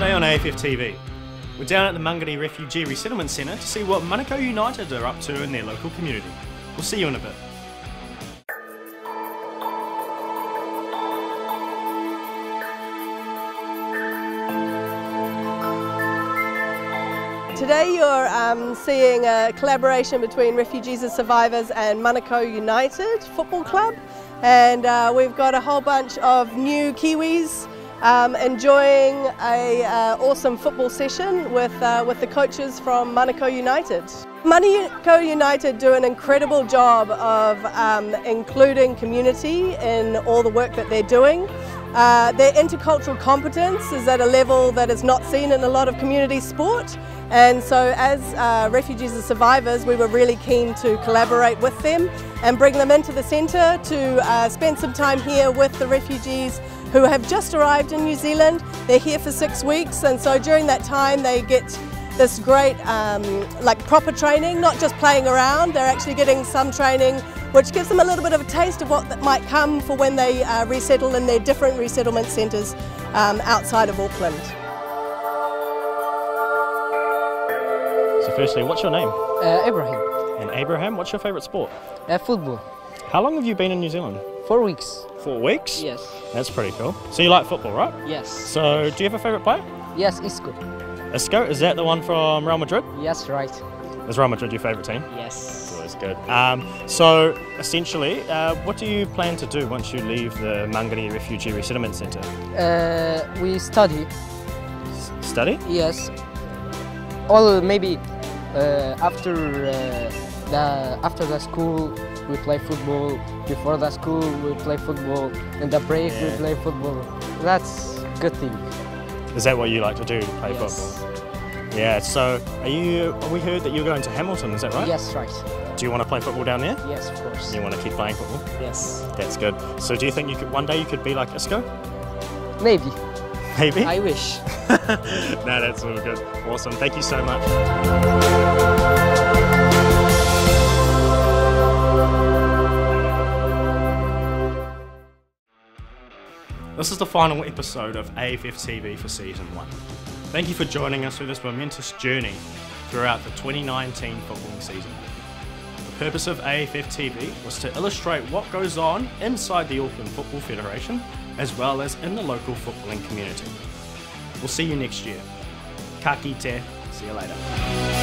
AFF TV. We're down at the Mangere Refugee Resettlement Centre to see what Manukau United are up to in their local community. We'll see you in a bit. Today you're um, seeing a collaboration between Refugees as Survivors and Manukau United Football Club and uh, we've got a whole bunch of new Kiwis um, enjoying a uh, awesome football session with, uh, with the coaches from Manukau United. Manukau United do an incredible job of um, including community in all the work that they're doing. Uh, their intercultural competence is at a level that is not seen in a lot of community sport and so as uh, refugees as survivors we were really keen to collaborate with them and bring them into the centre to uh, spend some time here with the refugees who have just arrived in New Zealand. They're here for six weeks and so during that time they get this great um, like proper training, not just playing around, they're actually getting some training which gives them a little bit of a taste of what might come for when they uh, resettle in their different resettlement centres um, outside of Auckland. So firstly, what's your name? Uh, Abraham. And Abraham, what's your favourite sport? Uh, football. How long have you been in New Zealand? Four weeks. Four weeks? Yes. That's pretty cool. So you like football, right? Yes. So do you have a favourite player? Yes, Isco. Isco, is that the one from Real Madrid? Yes, right. Is Real Madrid your favourite team? Yes. Always good. Um, so essentially, uh, what do you plan to do once you leave the Mangere Refugee Resettlement Centre? Uh, we study. S- study? Yes. Or maybe uh, after uh, the after the school we play football. Before the school we play football. In the break Yeah. we play football. That's good thing. Is that what you like to do? Play yes. football? Yeah. So are you? We heard that you're going to Hamilton. Is that right? Yes, right. Do you want to play football down there? Yes, of course. You want to keep playing football? Yes. That's good. So do you think you could one day you could be like Isco? Maybe. Maybe. I wish. no, that's all good. Awesome. Thank you so much. This is the final episode of AFF TV for season one. Thank you for joining us through this momentous journey throughout the 2019 footballing season. The purpose of AFF TV was to illustrate what goes on inside the Auckland Football Federation as well as in the local footballing community. We'll see you next year. Ka kite. See you later.